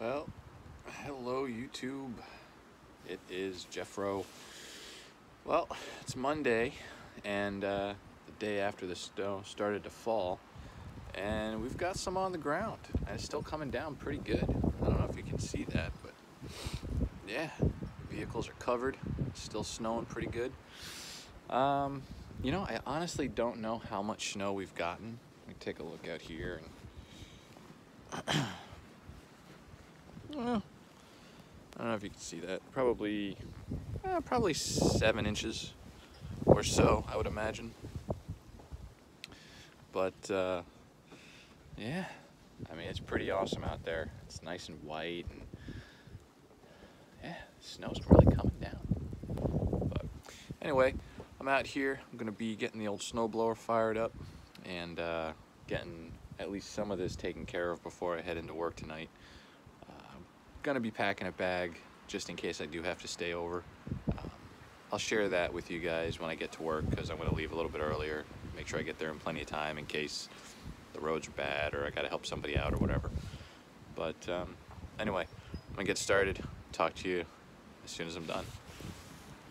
Well, hello YouTube. It is Jeffro. Well, it's Monday and uh, the day after the snow started to fall and we've got some on the ground and it's still coming down pretty good. I don't know if you can see that, but yeah, vehicles are covered. It's still snowing pretty good. Um, you know, I honestly don't know how much snow we've gotten. Let me take a look out here and well, I don't know if you can see that. Probably, uh, probably seven inches or so, I would imagine. But uh, yeah, I mean it's pretty awesome out there. It's nice and white, and yeah, snow's really coming down. But anyway, I'm out here. I'm gonna be getting the old snowblower fired up and uh, getting at least some of this taken care of before I head into work tonight gonna be packing a bag just in case I do have to stay over. Um, I'll share that with you guys when I get to work because I'm gonna leave a little bit earlier. Make sure I get there in plenty of time in case the roads are bad or I gotta help somebody out or whatever. But um, anyway, I'm gonna get started. Talk to you as soon as I'm done.